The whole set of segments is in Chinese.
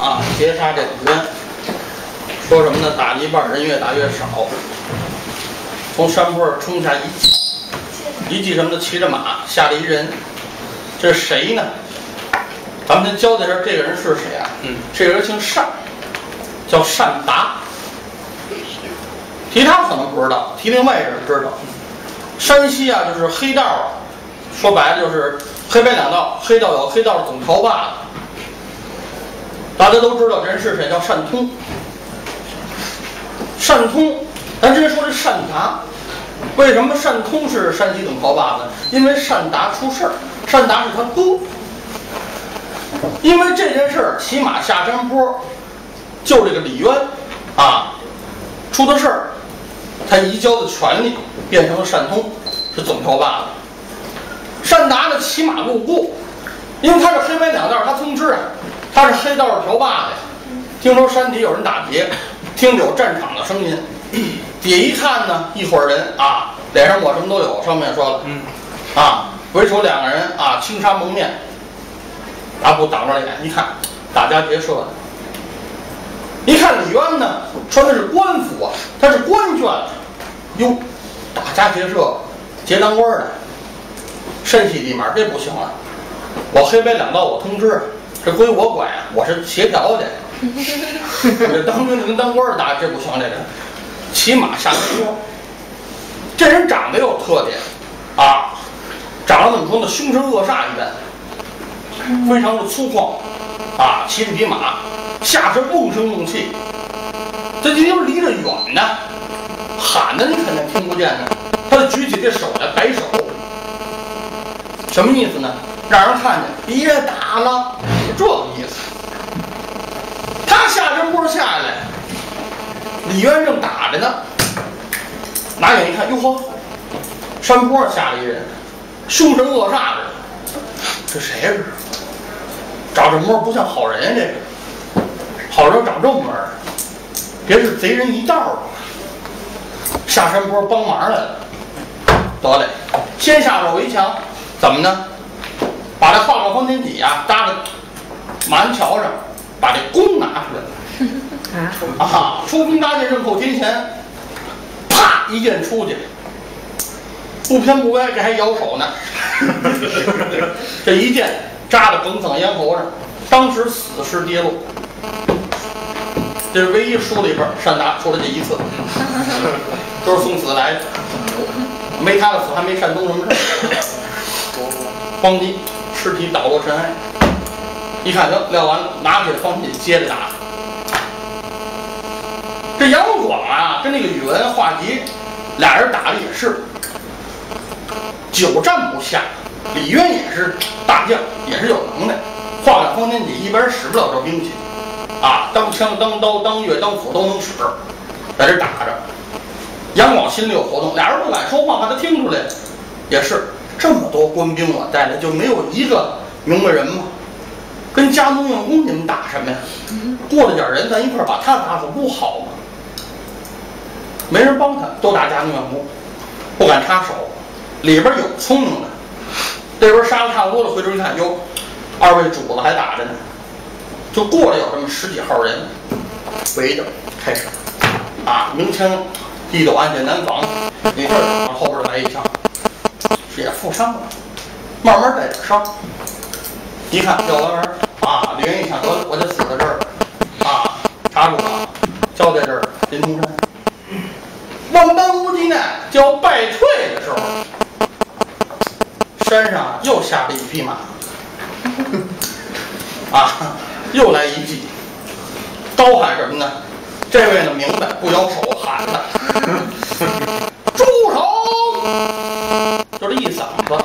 啊，劫杀这李渊，说什么呢？打了一半，人越打越少，从山坡上冲下一骑，一骑什么呢？骑着马下了一人，这是谁呢？咱们先交代一下，这个人是谁啊？嗯，这个人姓单，叫单达。提他可能不知道，提另外一人知道。山西啊，就是黑道，说白了就是黑白两道，黑道有黑道的总条把子。大家都知道这人是谁，叫单通。单通，咱之前说这单达。为什么单通是山西总条把子？因为单达出事儿，单达是他哥。因为这件事儿，骑马下山坡就这个李渊啊，出的事儿，他移交的权利变成了单通，是总条把子。单达呢骑马路过，因为他是黑白两道，他通知啊，他是黑道的条把子呀。听说山底有人打劫，听着有战场的声音，底下一看呢，一伙人啊，脸上抹什么都有。上面说了，嗯，啊，为首两个人啊，青纱蒙面，拿布挡着脸，一看打家劫舍的。一看李渊呢，穿的是官服啊，他是官眷，哟，打家劫舍，劫当官的，山西地面这不行了！我黑白两道我通知，这归我管啊，我是协调的。这当兵的跟当官的打这不行，这个骑马下山坡，这人长得有特点啊，长得怎么说呢？凶神恶煞一般，非常的粗犷啊，骑着匹马，下身瓮声瓮气。这地方离着远呢，喊的你肯定听不见呢。他举起这手来摆手，什么意思呢？让人看见别打了，这个意思。他下山坡下来，李渊正打着呢，拿眼一看，哟呵，山坡下来一人，凶神恶煞的，这谁呀？这是？长这模不像好人呀，这个好人长这模，别是贼人一道的。下山坡帮忙来了，得嘞，先下手为强，怎么呢？把这画个方天戟啊搭着马鞍桥上，把这弓拿出来了。啊，出兵搭箭，刃扣天前，啪一箭出去，不偏不歪，这还摇手呢。这一箭扎在耿耿咽喉上，当时死尸跌落。这是唯一书里边单达出了这一次，都是送死来的，没他的死还没单东什么事儿。咣叽，尸体倒落尘埃。一看，得撂完了，拿起来方天戟接着打。这杨广啊，跟那个宇文化及俩人打的也是久战不下。李渊也是大将，也是有能耐，画个方天戟一般人使不了这兵器啊，当枪、当刀、当钺、当斧都能使，在这打着。杨广心里有活动，俩人不敢说话，怕他听出来。也是这么多官兵我带来，就没有一个明白人吗？跟家奴员工你们打什么呀？过了点人，咱一块把他打死不好吗？没人帮他，都打家奴员工，不敢插手。里边有聪明的，这边杀的差不多了，回头一看，哟，二位主子还打着呢，就过来有这么十几号人围着开始啊，明枪易斗，暗箭难防。你这儿往后边来一枪，也负伤了，慢慢带点伤。一看叫完人啊，李云一想，我我就死在这儿了啊，查住了，交在这儿，林通山。万般无计奈，就要败退的时候，山上又下了一匹马，啊，又来一骑，高喊什么呢？这位呢明白，不摇手喊的，住手！就这一嗓子，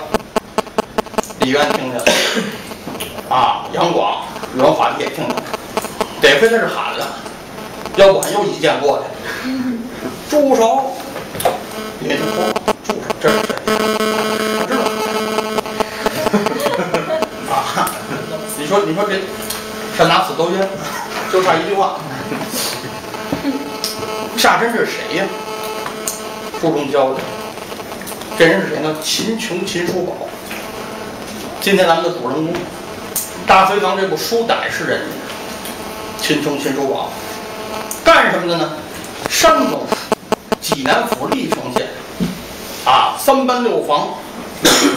李渊听见了，啊，杨广、袁华也听见了，得亏他是喊了，要不然又一箭过去。住手！别听说，住手！这是谁？我知道。啊，你说，你说这上哪死都冤，就差一句话。下身是谁呀？书中教的，这人是谁呢？秦琼、秦叔宝。今天咱们的主人公，《大隋唐》这部书胆是人，秦琼秦叔宝，干什么的呢？山东济南府历城县啊，三班六房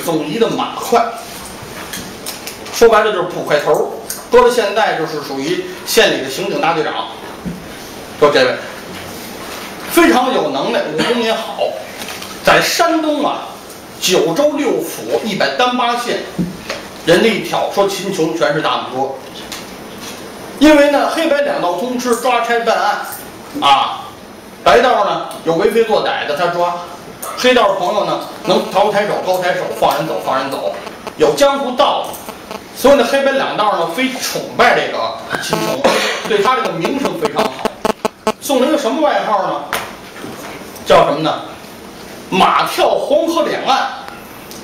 总仪的马快，说白了就是捕快头，搁到现在就是属于县里的刑警大队长，就这位，非常有能耐，武功也好，在山东啊，九州六府一百单八县，人家一挑说秦琼全是大拇哥。因为呢，黑白两道通吃，抓差办案，啊，白道呢有为非作歹的他抓，黑道朋友呢能高抬手高抬手，放人走放人走，有江湖道理，所以呢黑白两道呢非崇拜这个秦琼，对他这个名声非常好，送了一个什么外号呢？叫什么呢？马跳黄河两岸，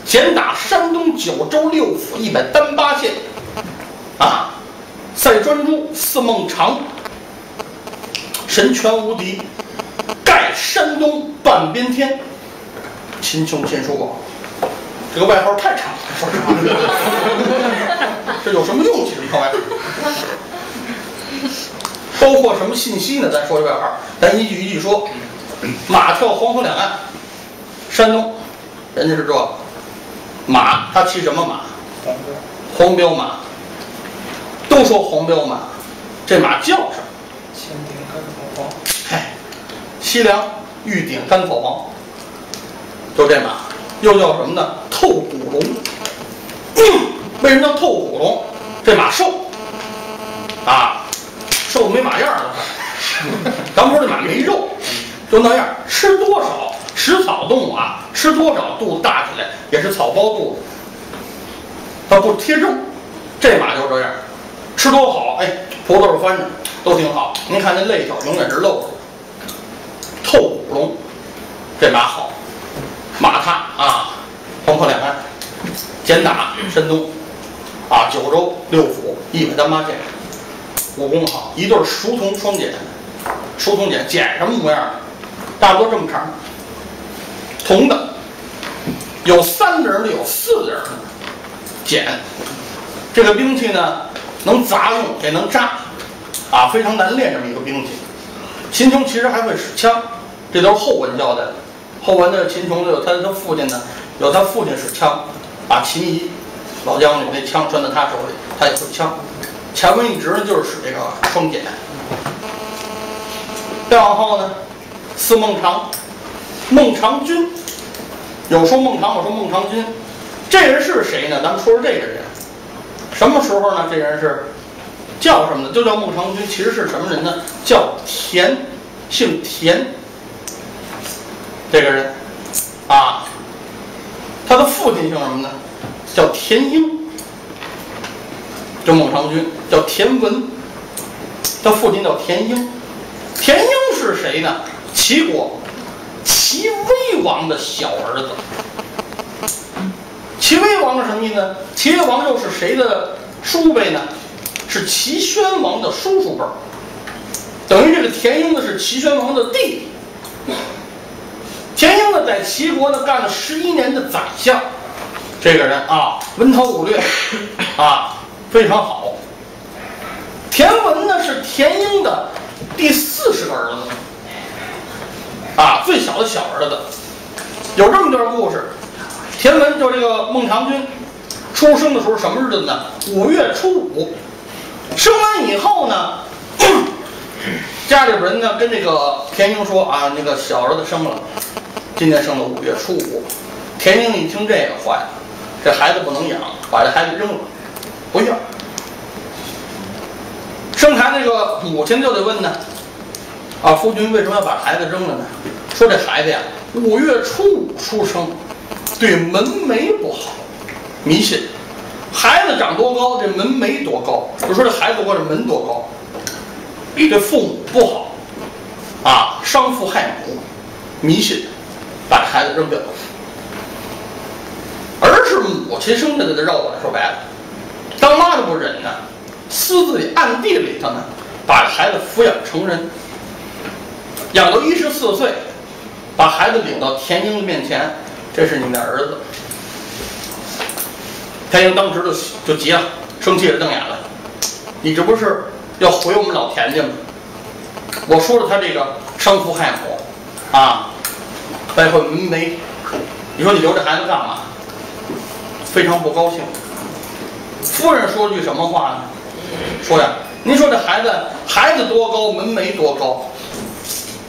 简打山东九州六府一百单八县，啊。赛专诸，似孟尝，神权无敌，盖山东半边天。秦琼秦叔宝，这个外号太长了，说实话，这有什么用？其实这外号，包括什么信息呢？咱说这外号，咱一句一句说。马跳黄河两岸，山东，人家是这马，他骑什么马？黄标马。都说黄标马，这马叫什么？千顶甘草黄。嗨，西凉玉顶甘草黄，就这马，又叫什么呢？透骨龙。为什么叫透骨龙？这马瘦啊，瘦没马样了。咱不说这马没肉，就那样，吃多少食草动物啊，吃多少肚子大起来也是草包肚子，它不贴肉。这马就这样。吃多好，哎，葡萄翻着都挺好。您看那肋条永远是露着，透骨龙，这马好，马踏啊，黄河两岸，简打山东，啊，九州六府一百单八县，武功好，一对熟铜双锏，熟铜锏锏什么模样？大多这么长，铜的，有三棱的，有四棱的，锏，这个兵器呢？能杂用也能扎，啊，非常难练这么一个兵器。秦琼其实还会使枪，这都是后文交代的。后文的秦琼有他他父亲呢，有他父亲使枪，啊，秦仪老将军那枪拴在他手里，他也会枪。前文一直呢就是使这个双锏。再往后呢，司孟尝，孟尝君，有说孟尝，有说孟尝君，这人是谁呢？咱们说说这个人。什么时候呢？这人是叫什么呢？就叫孟尝君。其实是什么人呢？叫田，姓田。这个人啊，他的父亲姓什么呢？叫田婴。这孟尝君叫田文，他父亲叫田婴。田婴是谁呢？齐国齐威王的小儿子。齐威王是什么意思呢？齐威王又是谁的叔辈呢？是齐宣王的叔叔辈儿，等于这个田婴呢是齐宣王的弟弟。田婴呢在齐国呢干了十一年的宰相，这个人啊文韬武略啊非常好。田文呢是田婴的第四十个儿子，啊最小的小儿子，有这么段故事。田文就这个孟尝君出生的时候什么日子呢？五月初五，生完以后呢，家里边人呢跟这个田婴说啊，那个小儿子生了，今年生了五月初五。田婴一听这个坏了，这孩子不能养，把这孩子扔了，不要。生产那个母亲就得问呢，啊，夫君为什么要把孩子扔了呢？说这孩子呀，五月初五出生。对门楣不好，迷信。孩子长多高，这门楣多高。就说这孩子或者，门多高。对父母不好，啊，伤父害母，迷信，把孩子扔掉。儿是母亲生下来的肉啊，说白了，当妈的不忍呢，私自里暗地里头呢，把孩子抚养成人，养到一十四岁，把孩子领到田英的面前。这是你的儿子，田英当时就就急了，生气了，瞪眼了。你这不是要毁我们老田家吗？我说了他这个伤父害母啊，败坏门楣，你说你留这孩子干嘛？非常不高兴。夫人说句什么话呢？说呀，您说这孩子孩子多高，门楣多高？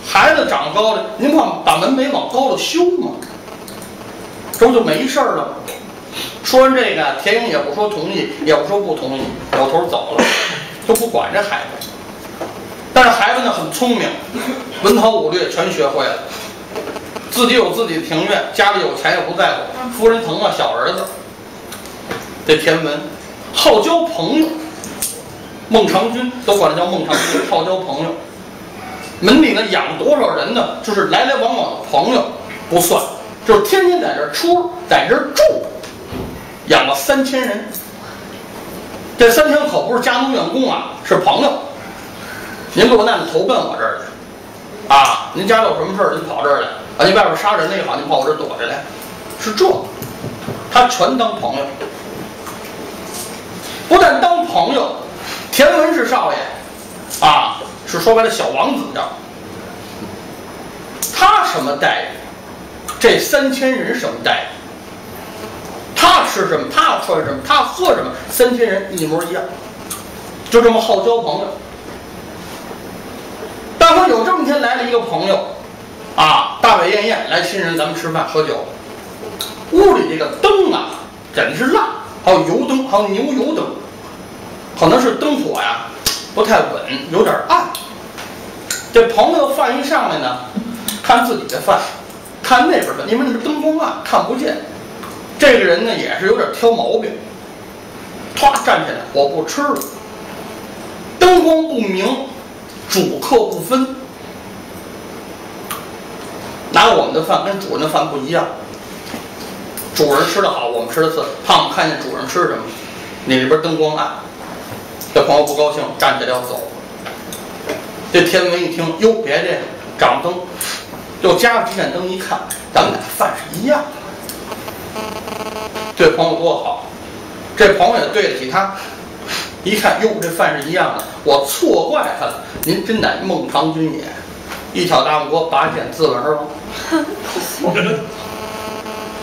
孩子长高了，您看把门楣往高了修嘛，这不就没事了吗？说完这个，田英也不说同意，也不说不同意，扭头走了，都不管这孩子。但是孩子呢很聪明，文韬武略全学会了，自己有自己的庭院，家里有钱也不在乎，夫人疼啊，小儿子。这田文好交朋友，孟尝君都管他叫孟尝君，好交朋友。门里呢养多少人呢？就是来来往往的朋友不算，就是天天在这儿出，在这儿住，养了三千人。这三千可不是家奴员工啊，是朋友。您落难投奔我这儿来，啊，您家里有什么事儿，您跑这儿来啊？您外边杀人那好，您跑我这儿躲着来，是这，他全当朋友。不但当朋友，田文是少爷，啊，说白了小王子的。他什么待遇？这三千人什么待遇？他吃什么？他穿什么？他喝什么？三千人一模一样，就这么好交朋友。但说有这么天来了一个朋友，啊，大摆宴宴来亲人，咱们吃饭喝酒。屋里这个灯啊，简直是烂，还有油灯，还有牛油灯，可能是灯火呀不太稳，有点暗。这朋友饭一上来呢，看自己的饭，看那边的，因为那个灯光暗，看不见。这个人呢也是有点挑毛病，唰站起来，我不吃了。灯光不明，主客不分，拿我们的饭跟主人的饭不一样。主人吃的好，我们吃的次。胖子看见主人吃什么，你这边灯光暗，这朋友不高兴，站起来要走。这天文一听，哟，别这样，掌灯，又加了几盏灯，一看，咱们俩饭是一样的。这朋友多好，这朋友也对得起他。一看，哟，这饭是一样的，我错怪他了。您真乃孟尝君也，一挑大拇锅，拔剑自刎而亡。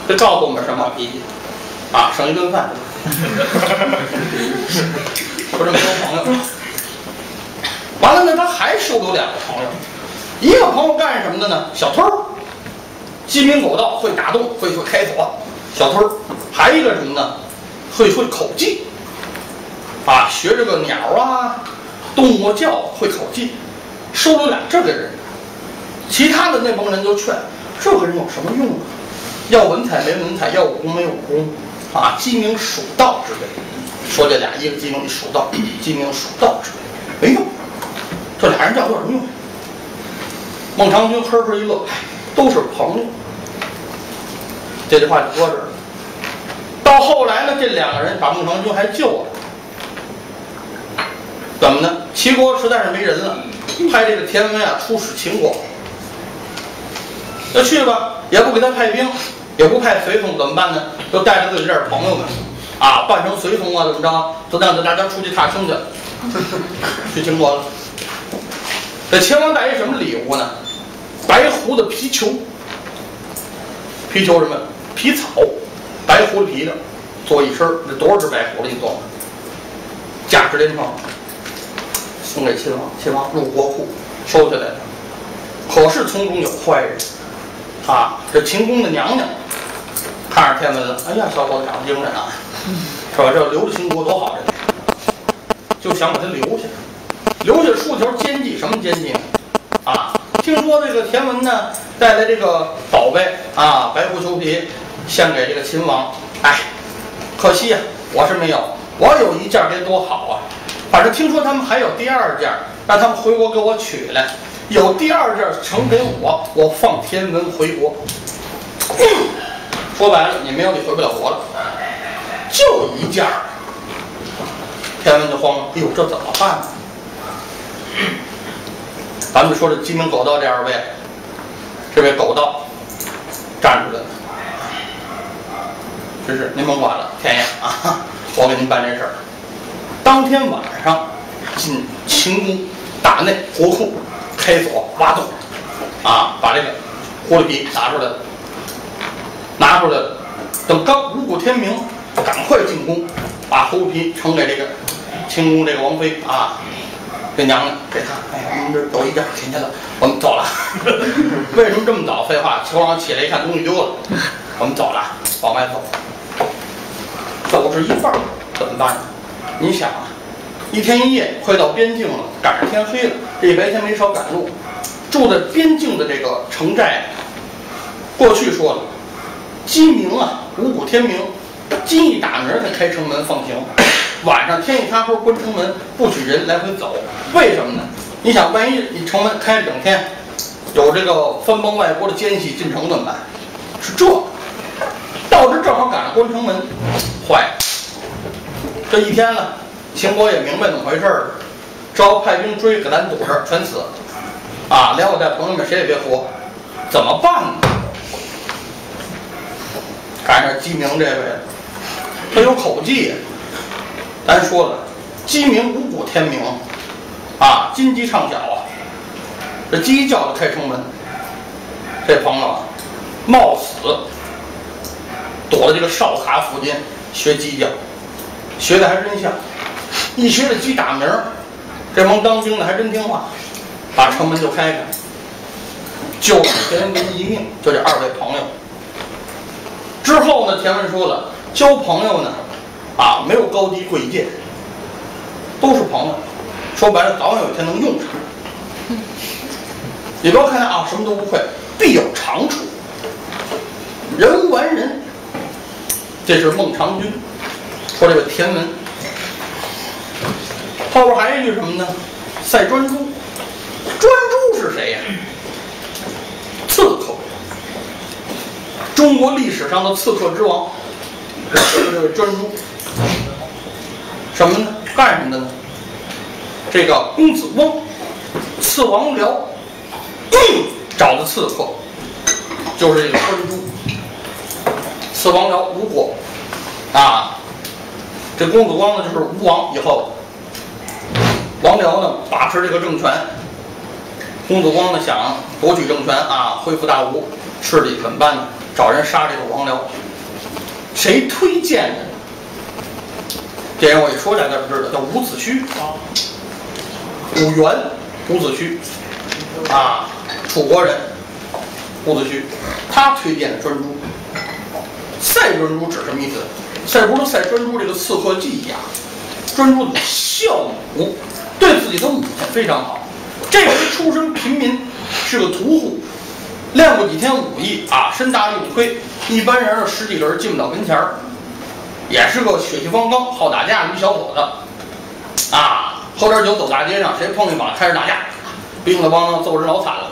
这告诉我们什么脾气啊？省一顿饭，说这么多朋友。完了呢，他还收留两个朋友，一个朋友干什么的呢？小偷，鸡鸣狗盗，会打洞，会会开锁，小偷。还一个什么呢？会会口技，啊，学这个鸟啊，动物叫，会口技。收留俩这个人，其他的那帮人就劝这个人有什么用啊？要文采没文采，要武功没武功，啊，鸡鸣蜀道之类。说这俩，一个鸡鸣蜀道，鸡鸣蜀道之类，没用。这俩人叫有什么用？孟尝君呵呵一乐，都是朋友。这句话就搁这儿了。到后来呢，这两个人把孟尝君还救了。怎么呢？齐国实在是没人了，派这个田文啊出使秦国。那去吧，也不给他派兵，也不派随从，怎么办呢？就带着自己这点朋友们，啊，扮成随从啊，怎么着？就让着大家出去踏青去了，去秦国了。这秦王带一什么礼物呢？白狐的皮球，皮球什么？皮草，白狐狸皮的，做一身儿。这多少只白狐狸？你做，价值连城，送给秦王。秦王入国库，收下来了。可是从中有坏人。啊，这秦宫的娘娘看着天文，哎呀，小伙子长得精神啊，是吧？这留着秦国多好着呢，就想把他留下。留下竖条奸计，什么奸计呢？啊，听说这个田文呢带来这个宝贝啊，白狐裘皮，献给这个秦王。哎，可惜呀、我是没有，我有一件该多好啊！反正听说他们还有第二件，让他们回国给我取来。有第二件呈给我，我放天文回国。说白了，你没有你回不了国了，就一件儿。天文就慌了，哎呦，这怎么办呢？咱们说这鸡鸣狗盗这二位，这位狗盗站出来了，真是您甭管了，天爷啊，我给您办这事儿。当天晚上进秦宫大内国库开锁挖洞，啊，把这个狐狸皮拿出来了，拿出来了。等刚五谷天明，赶快进宫，把狐狸皮呈给这个清宫这个王妃啊，这娘娘给他，哎呀，我们这走一件天下的，我们走了。为什么这么早？废话，头上起来一看东西丢了，我们走了，往外走。走至一半怎么办呢？你想啊，一天一夜快到边境了，赶上天黑了，这一白天没少赶路。住在边境的这个城寨，过去说了，鸡鸣啊，五谷天明，鸡一打鸣才开城门放行。晚上天一塌灰关城门，不许人来回走。为什么呢？你想，万一你城门开了整天，有这个分邦外国的奸细进城怎么办？是这。到这正好赶上关城门，坏。这一天呢，秦国也明白怎么回事了，招派兵追，给咱堵着，全死。啊，连我带朋友们谁也别活，怎么办呢？赶上鸡鸣这位，他有口技。咱说了，鸡鸣五谷天明，啊，金鸡唱晓啊，这鸡叫的开城门。这朋友啊，冒死。躲在这个哨塔附近学鸡叫，学的还真像。一学这鸡打鸣，这帮当兵的还真听话，把城门就开开，救了田文一命。就这二位朋友。之后呢，田文说了，交朋友呢，啊，没有高低贵贱，都是朋友。说白了，早晚有一天能用上。你不要看他啊，什么都不会，必有长处。人无完人。这是孟尝君说这个田文，后边还有一句什么呢？赛专诸，专诸是谁呀？刺客，中国历史上的刺客之王，这位专诸，什么呢？干什么的呢？这个公子光刺王僚，找的刺客就是这个专诸。刺王僚吴国，啊，这公子光呢就是吴王以后，王僚呢把持这个政权，公子光呢想夺取政权啊，恢复大吴势力怎么办呢？找人杀这个王僚，谁推荐的？这人我一说大家就知道，叫伍子胥啊，伍元，伍子胥，啊，楚国人，伍子胥，他推荐的专诸。赛专诸指什么意思？赛不是赛专诸这个刺客技艺啊，专诸孝母，对自己的母亲非常好。这个人出身平民，是个屠户，练过几天武艺啊，身大力不亏，一般人十几个人进不到跟前儿。也是个血气方刚、好打架的一小伙子，啊，喝点酒走大街上，谁碰一把开始打架，乒了乓啷揍人老惨了。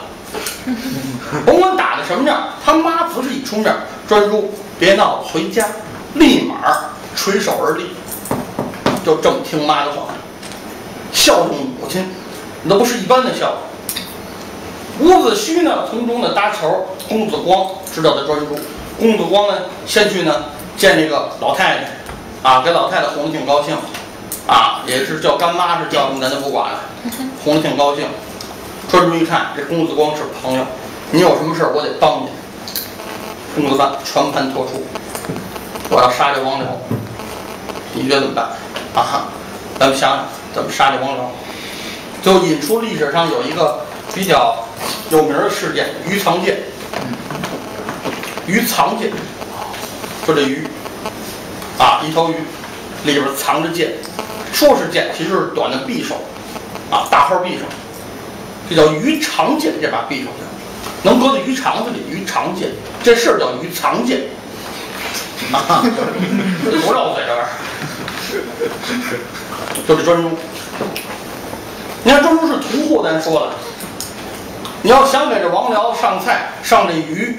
甭管打的什么样，他妈不是一出面，专诸。别闹，回家，立马垂手而立，就这么听妈的话，孝敬母亲，那不是一般的孝。伍子胥呢，从中呢搭桥，公子光知道他专诸。公子光呢，先去呢见这个老太太，啊，给老太太哄得挺高兴，啊，也是叫干妈是叫什么咱就不管了，哄得挺高兴。专诸一看，这公子光是朋友，你有什么事我得帮你。公子瓒全盘托出，我要杀这王僚，你觉得怎么办？啊，咱们想想怎么杀这王僚，就引出历史上有一个比较有名的事件——鱼藏剑。鱼藏剑，说这鱼啊，一条鱼里边藏着剑，说是剑，其实是短的匕首。啊，大号匕首，这叫鱼肠剑，这把匕首叫。能搁在鱼肠子里，鱼肠剑，这事儿叫鱼藏剑，啊，多绕嘴这玩意儿，就是专诸。你看专诸是屠户，咱说了，你要想给这王僚上菜上这鱼，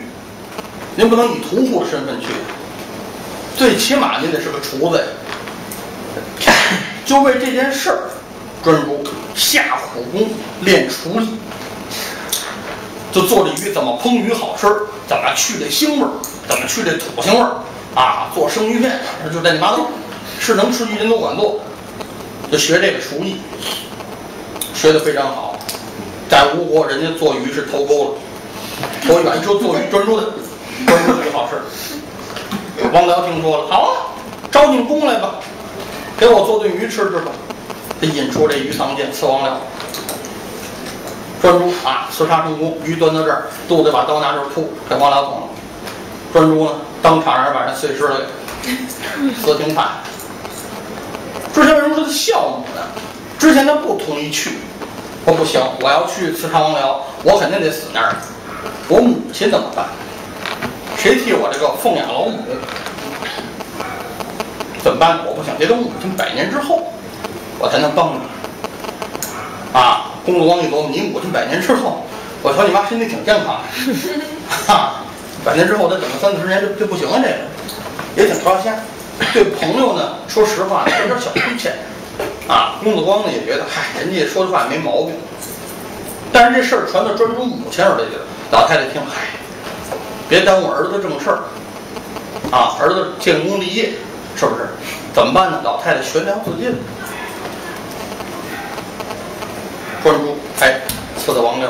您不能以屠户的身份去，最起码您得是个厨子呀。就为这件事儿，专诸下苦功练厨艺。就做这鱼怎么烹鱼好吃，怎么去这腥味儿，怎么去这土腥味儿啊？做生鱼片，就这你妈都，是能吃鱼人都管做，就学这个厨艺。学得非常好，在吴国人家做鱼是头钩了，头一把一说做鱼专诸的，专诸是个好事。王辽听说了，好啊，招进宫来吧，给我做顿鱼吃吃吧。他引出这鱼汤剑刺王辽，专诸啊，刺杀成功，鱼端到这儿，肚子把刀拿这儿突，给王辽捅了。专诸呢，当场人把人碎尸了，死挺惨。之前为什么说他孝母呢？之前他不同意去，我不行，我要去刺杀王辽，我肯定得死那儿。我母亲怎么办？谁替我这个奉养老母？怎么办？我不想，得等母亲百年之后，我才能帮你。啊，公主王一琢磨，你母亲百年之后，我瞧你妈身体挺健康的，哈，百年之后再等个三四十年就就不行了，这个也挺抓瞎。对朋友呢，说实话有点小亏欠。啊，公子光呢也觉得，嗨，人家说的话没毛病。但是这事儿传到专诸母亲耳朵里了，老太太听，嗨，别耽误儿子正事儿。啊，儿子建功立业，是不是？怎么办呢？老太太悬梁自尽。专诸，哎，赐的王僚，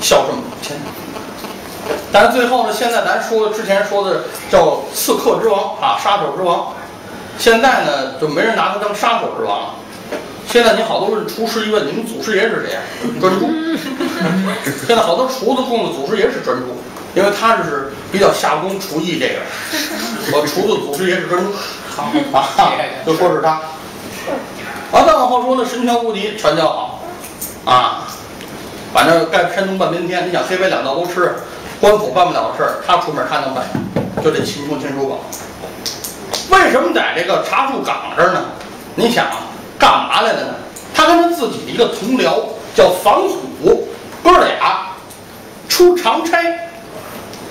孝顺母亲。但是最后呢，现在咱说之前说的叫刺客之王啊，杀手之王。现在呢，就没人拿他当杀手之王了。现在你好多厨师一问，你们祖师爷是谁呀？专诸。现在好多厨子供的祖师爷是专诸，因为他就是比较下功厨艺这个。我厨子祖师爷是专诸，啊，就说是他。啊，再往后说呢，神权无敌，拳脚好，啊，反正干山东半边天，你想黑白两道都吃，官府办不了的事儿，他出门他能办，就这秦琼秦叔宝。为什么在这个茶树岗这儿呢？你想干嘛来了呢？他跟他自己的一个同僚叫房虎，哥俩出长差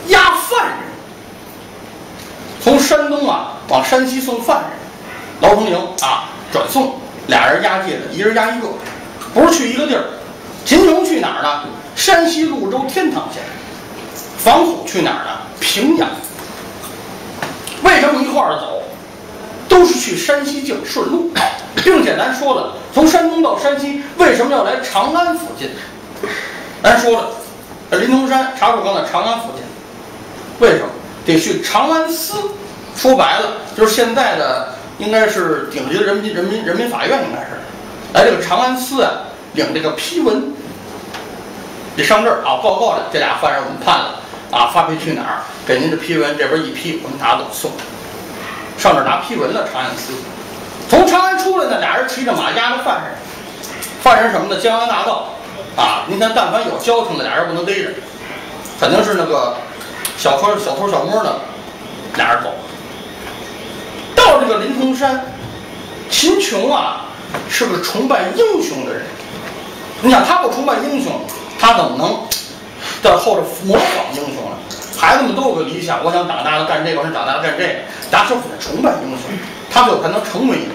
押犯人，从山东啊往山西送犯人，劳动营啊转送，俩人押解的，一人押一个，不是去一个地儿。秦琼去哪儿呢？山西潞州天堂县。房虎去哪儿呢？平阳。为什么一块儿走？都是去山西境顺路，并且咱说了，从山东到山西为什么要来长安附近？咱说了，临潼山茶树岗在长安附近，为什么得去长安司？说白了，就是现在的应该是顶级的人民人民人民法院，应该是来这个长安司啊，领这个批文。得上这儿啊，报告了，这俩犯人我们判了啊，发配去哪儿？给您的批文这边一批，我们拿走送。上这拿批文了，长安司。从长安出来呢，俩人骑着马押着犯人，犯人什么的，江洋大盗啊！您看，但凡有交情的，俩人不能逮着，肯定是那个小偷、小偷小摸的，俩人走。到这个临潼山，秦琼啊是个崇拜英雄的人。你想，他不崇拜英雄，他怎么能在后头模仿英雄呢？孩子们都有个理想，我想长大了干这个，我想长大了干这个。大家都很崇拜英雄，他最后才能成为英雄。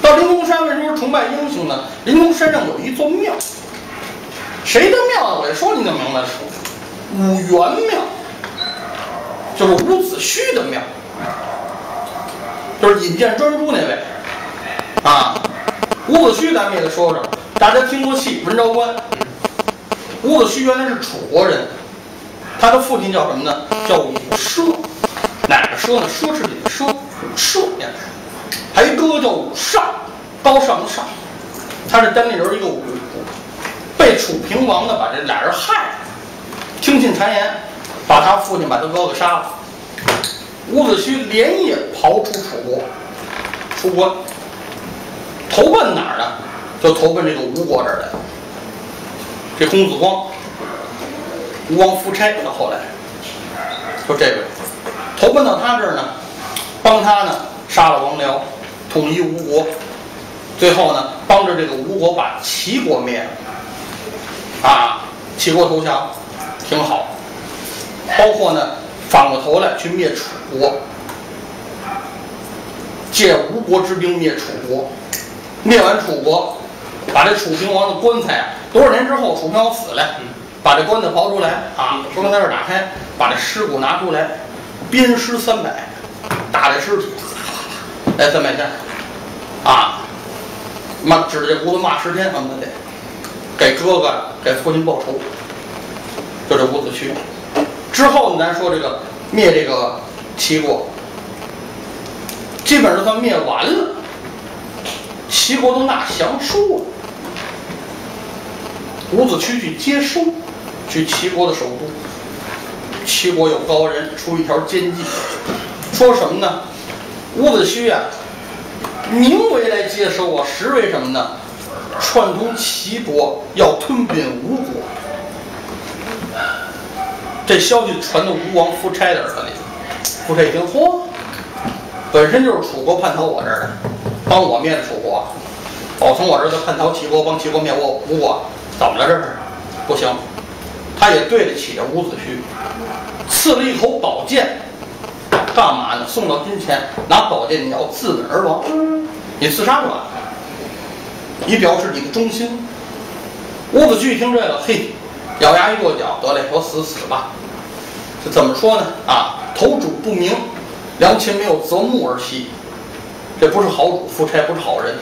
到临潼山为什么崇拜英雄呢？临潼山上有一座庙，谁的庙？我一说您就明白了，五元庙，就是伍子胥的庙，就是引荐专诸那位啊。伍子胥咱们也得说说，大家听过戏《文昭关》，伍子胥原来是楚国人。他的父亲叫什么呢？叫伍奢，哪个奢呢？奢侈品的奢，伍奢念的。还一哥叫伍尚，高尚的尚。他是单立人一个伍，被楚平王呢把这俩人害了，听信谗言，把他父亲把他哥哥杀了。伍子胥连夜逃出楚国，出关，投奔哪儿呢？就投奔这个吴国这儿来。这公子光。吴王夫差到后来，就这个投奔到他这儿呢，帮他呢杀了王僚，统一吴国，最后呢帮着这个吴国把齐国灭了，啊，齐国投降，挺好。包括呢反过头来去灭楚国，借吴国之兵灭楚国，灭完楚国，把这楚平王的棺材啊，多少年之后楚平王死了。把这棺材刨出来啊，棺材盖打开，把这尸骨拿出来，鞭尸三百，打这尸体，来三百下，啊，骂指着这屋子骂十天，恨不得给哥哥给父亲报仇。就这伍子胥。之后呢，咱说这个灭这个齐国，基本上算灭完了，齐国都纳降书了。伍子胥去接收，去齐国的首都。齐国有高人出一条奸计，说什么呢？伍子胥呀，名为来接收啊，实为什么呢？串通齐国要吞并吴国。这消息传到吴王夫差的耳朵里，夫差一听，嚯，本身就是楚国叛逃我这儿的，帮我灭了楚国，保从我这儿再叛逃齐国，帮齐国灭我吴国，怎么了这是？不行，他也对得起这伍子胥，赐了一口宝剑，干嘛呢？送到军前，拿宝剑你要自刎而亡，你自杀就完了，以表示你的忠心。伍子胥一听这个，嘿。咬牙一跺脚，得嘞，我死死吧。这怎么说呢？啊，头主不明，良禽没有择木而栖。这不是好主，夫差不是好人。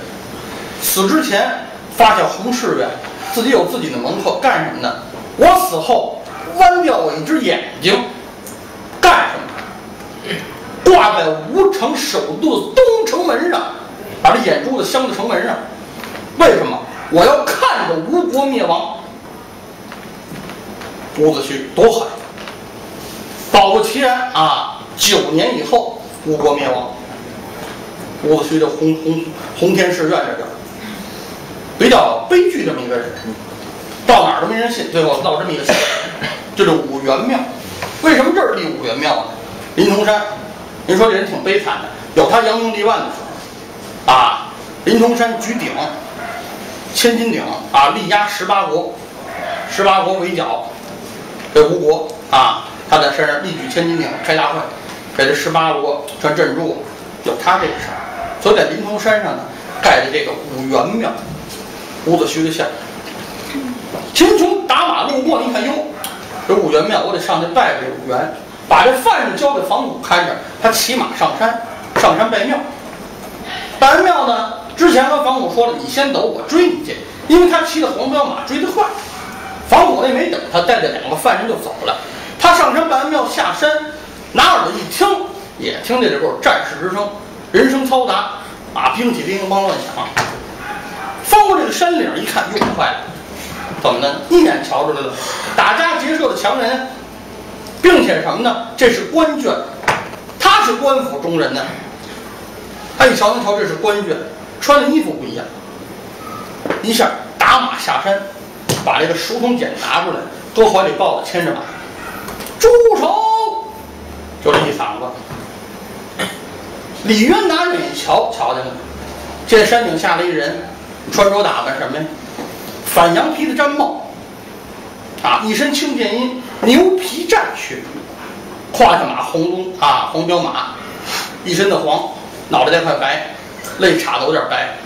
死之前发下宏誓愿，自己有自己的门客，干什么呢？我死后剜掉我一只眼睛，干什么？挂在吴城首都的东城门上，把这眼珠子镶在城门上。为什么？我要看着吴国灭亡。伍子胥多狠！保不齐然啊，九年以后吴国灭亡，伍子胥就轰轰轰天誓愿这个比较悲剧这么一个人，到哪儿都没人信，最后闹这么一个地就这五元庙。为什么这是第五元庙呢？临潼山，您说这人挺悲惨的，有他扬名立万的时候啊。临潼山举鼎，千斤顶啊，力压十八国，十八国围剿。这吴国啊，他在山上一举千斤顶开大会，给这十八国全镇住了，有他这个事儿。所以在临潼山上呢，盖的这个五元庙，伍子胥的像。秦琼打马路过，一看哟，这五元庙，我得上去拜拜五元，把这饭呢交给房主看着，他骑马上山，上山拜庙。拜完庙呢，之前和房主说了，你先走，我追你去，因为他骑的黄骠马，追得快。房主那没等他，带着两个犯人就走了。他上山拜完庙下山，拿耳朵一听，也听见这个战士之声，人声嘈杂，马，兵器乒乓乱响。翻过这个山岭一看，哟，坏了，怎么呢？一眼瞧出来了，打家劫舍的强人，并且什么呢？这是官眷，他是官府中人呢。他一瞧，能瞧这是官眷，穿的衣服不一样，一下打马下山。把这个书童简拿出来，搁怀里抱着，牵着马，住手！就这一嗓子。李渊拿眼瞧，瞧见了，见山顶下来一人，穿着打扮什么呀？反羊皮的毡帽，啊，一身青剑衣，牛皮战靴，胯下马红龙啊，红骠马，一身的黄，脑袋带块白，肋叉子有点白，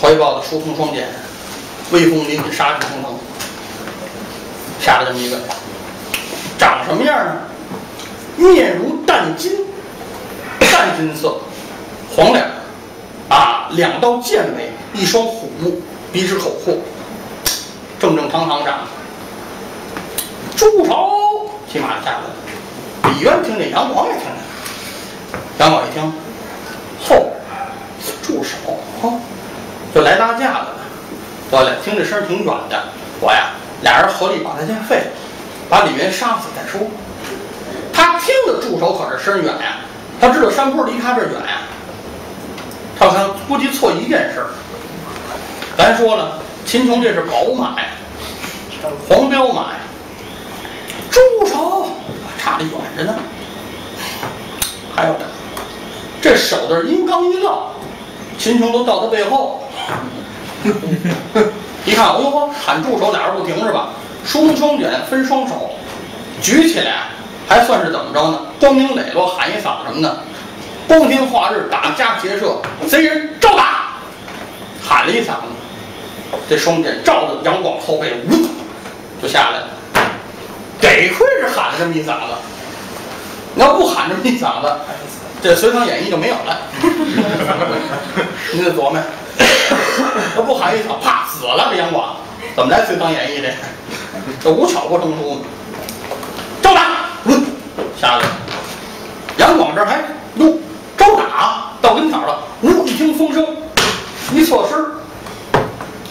怀抱的书童双剑。威风凛凛，杀气腾腾，下来这么一个，长什么样呢？面如淡金，淡金色，黄脸，啊，两道剑尾，一双虎目，鼻直口阔，正正堂堂长。住手！骑马下来，李渊听见，杨广也听见。杨广一听，后，住手！哈，就来搭架子了。得了，听这声挺远的，我呀，俩人合力把他先废了，把李渊杀死再说。他听着住手，可是声远呀，他知道山坡离他这远呀，他看估计错一件事儿。咱说了，秦琼这是宝马呀，黄骠马呀，住手，差得远着呢。还有呢，这手的阴刚一撂，秦琼都到他背后。一看，哦豁，喊住手，俩人不停是吧？书童双卷分双手，举起来，还算是怎么着呢？光明磊落，喊一嗓子什么呢？光天化日，打家劫舍，贼人照打！喊了一嗓子，这双剑照着杨广后背，呜，就下来了。得亏是喊了这么一嗓子，你要不喊这么一嗓子，这《隋唐演义》就没有了。你得琢磨。要不喊一嗓子，啪死了这杨广，怎么来隋唐演义这？这无巧不成书吗？招打，抡下来。杨广这还哟招打到跟前了，呜一听风声，一侧身，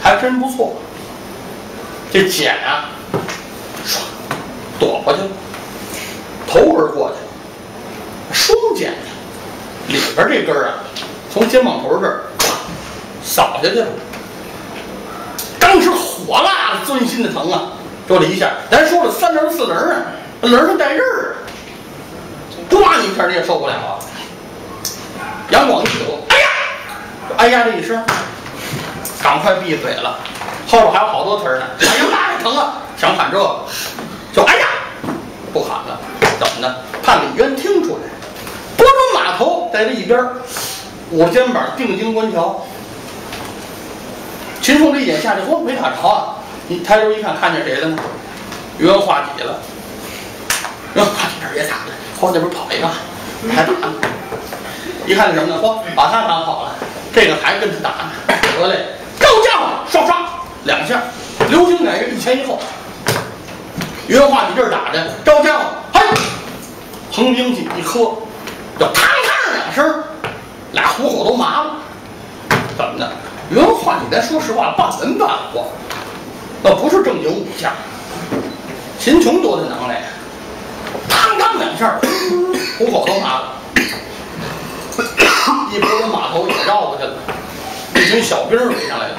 还真不错。这锏啊，唰躲过去了，头根过去了，双锏里边这根儿啊，从肩膀头这儿扫下去了。当时火辣的钻心的疼啊！就这一下，咱说了三棱四棱啊，棱上带刃儿啊，抓你一下你也受不了啊！杨广一瞅，哎呀，哎呀这一声，赶快闭嘴了。后边还有好多词儿呢，哎呀妈呀疼啊！想喊这个，就哎呀，不喊了。怎么呢？怕李渊听出来。拨转马头在这一边，捂着肩膀定睛观瞧。秦琼这眼下去，嚯，没打着啊！你抬头一看，看见谁了呢？袁化戟了。哟化己这儿也打了，往那边跑一个，还打呢。一看什么呢？嚯，把他打跑了，这个还跟他打呢。得嘞，招架，刷刷两下，流星改一前一后。云化你这儿打的，招家伙，嘿，横兵器一磕，就嘡嘡两声，俩虎口都麻了。怎么的？云化你，咱说实话，半文半武，那不是正经武将。秦琼多大能耐呀？嘡嘡两下，虎口都麻了。一拨人马头也绕过去了，群小兵围上来了。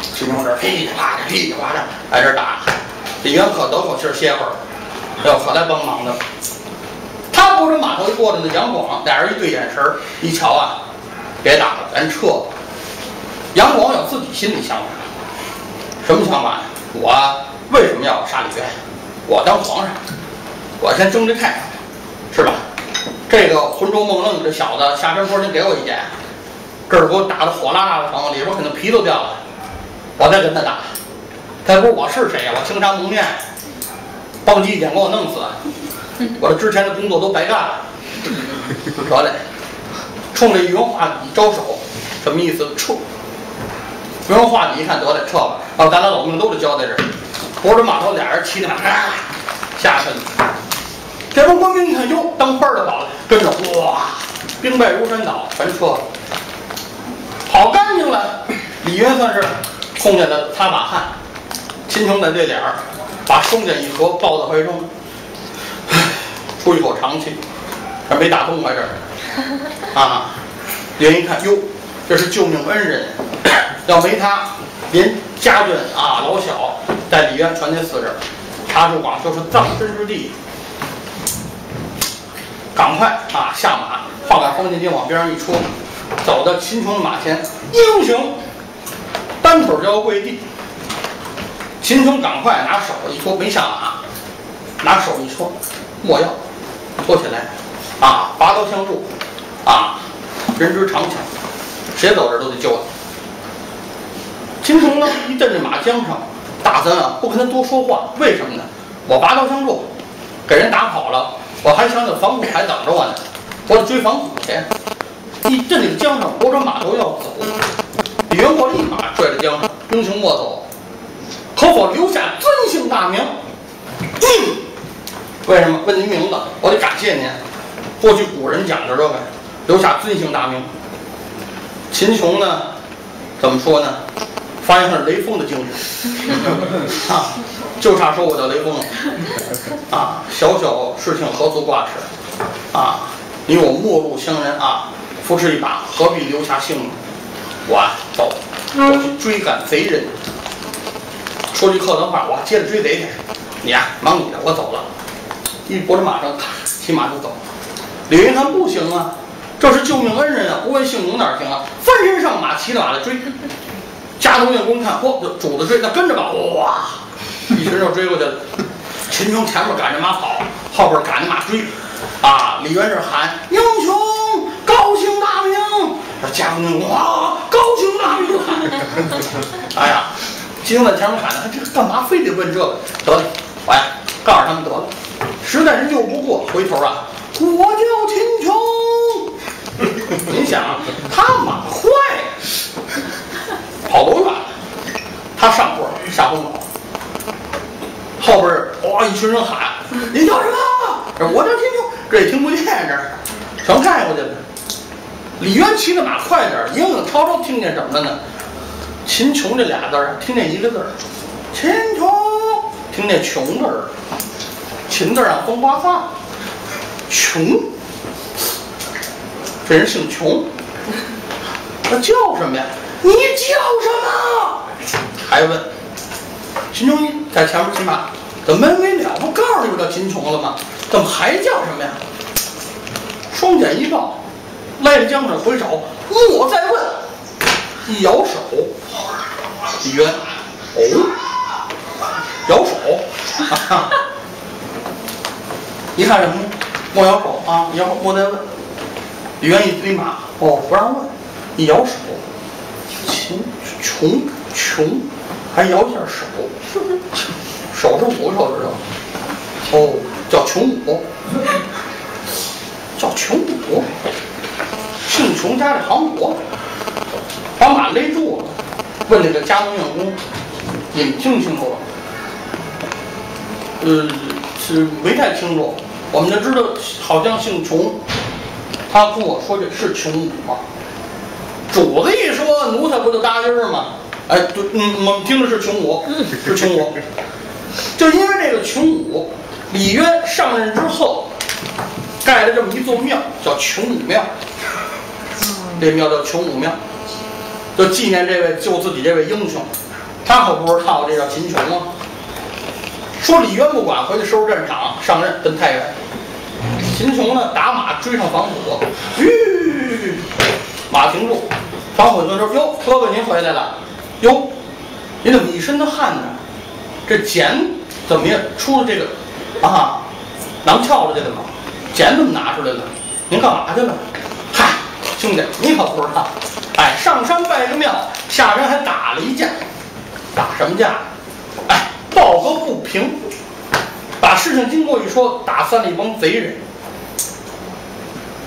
秦琼这噼里啪啦、噼里啪啦挨这打，李渊可得口气歇会儿，要可来帮忙的。他不是码头一过来呢，杨广俩人一对眼神儿，一瞧啊，别打了，咱撤吧。杨广有自己心里想法，什么想法呀？我为什么要杀李渊？我当皇上，我先争这太阳，是吧？这个浑浊梦愣这小子下山坡，您给我一剑，这儿给我打的火辣辣的疼，里边肯定皮都掉了，我再跟他打。再不我是谁呀？我青山蒙面，邦机一剑给我弄死，我这之前的工作都白干了。得嘞，冲这袁化己招手，什么意思？撤。袁化己一看，得嘞，撤吧。啊，咱俩老命都得交在这儿。拨着码头，俩人骑着马，啊，下去了。这帮官兵一看，哟，当班的跑了，跟着，哇，兵败如山倒，全撤了，跑干净了。李渊算是冲下来擦把汗，秦琼在这脸儿，把双剑一合，抱在怀中，唉，出一口长气，这没打痛快这儿，啊，李渊一看，哟，这是救命恩人，要没他，连家眷啊老小在李渊全得死这儿，插住广就是葬身之地。赶快啊下马，画杆方进剑往边上一戳，走到秦琼的马前，英雄，单腿就要跪地。秦琼赶快拿手一戳，没下马，拿手一戳，莫要，拖起来，啊，拔刀相助，啊，人之常情，谁走这都得救他。秦琼呢，一站在马缰上，大三啊，不跟他多说话，为什么呢？我拔刀相助，给人打跑了。我还想着房虎还等着我呢，我得追房虎去。一震这个缰绳，拨着马头要走，李元过立马拽着缰绳，英雄莫走，可否留下尊姓大名？嗯，为什么？问您名字，我得感谢您。过去古人讲究这个，留下尊姓大名。秦琼呢，怎么说呢？发现是雷锋的精神 啊，就差说我叫雷锋了啊！小小事情何足挂齿啊！你我陌路相人啊，扶持一把，何必留下性命？我，走，我去追赶贼人。说句客套话，我接着追贼去。你呀、忙你的，我走了。一拨着马上，咔，骑马就走。李云看不行啊，这是救命恩人啊，不问姓名哪行啊？翻身上马，骑着马来追。家东院公看，嚯，主子追，那跟着吧，哇，一群人追过去了。秦琼前面赶着马跑，后边赶着马追，啊，李渊这喊英雄高姓大名，这家东院公哇，高姓大名，哎呀，秦琼在前面喊呢，这干嘛非得问这个？得了，我呀，告诉他们得了，实在是拗不过，回头啊，我叫秦琼。您想，他马快。跑多远？他上坡下风跑，后边哇一群人喊：“你叫什么？”我叫秦琼，这也听不见，这是全盖过去了。李渊骑的马快点儿，影影绰绰听见什么了呢？秦琼这俩字儿，听见一个字儿，秦琼，听见琼字儿，秦字儿啊风刮散，穷，这人姓琼，他叫什么呀？你叫什么？还问秦琼，你在前面骑马，怎么没了？不告诉你我叫秦琼了吗？怎么还叫什么呀？双锏一抱，赖着缰绳回首，莫再问。一摇手，李渊，哦，摇手，哈哈，你看什么呢？莫摇手啊！摇莫再问。李渊一催马，哦，不让问。一摇手，秦穷穷，还摇一下手，手是五个手指头。哦，叫琼武，叫琼武，姓琼家的行武，把马勒住了，问那个加盟员工，你们听清楚了？呃，是没太清楚，我们就知道好像姓琼，他跟我说这是琼武吗？主子一说，奴才不就答应儿吗？哎，对，嗯，我们听的是琼武，是琼武，就因为这个琼武，李渊上任之后，盖了这么一座庙，叫琼武庙。这庙叫琼武庙，就纪念这位救自己这位英雄。他可不是靠这叫秦琼啊。说李渊不管，回去收拾战场，上任奔太原。秦琼呢，打马追上房虎，吁，马停住。房虎就说：“哟，哥哥您回来了。哟，您怎么一身的汗呢？这茧怎么也出了这个啊？囊翘了去了吗？钱怎么拿出来了？您干嘛去了？嗨，兄弟，你可不知道。哎，上山拜个庙，下山还打了一架，打什么架？哎，报个不平。把事情经过一说，打散了一帮贼人。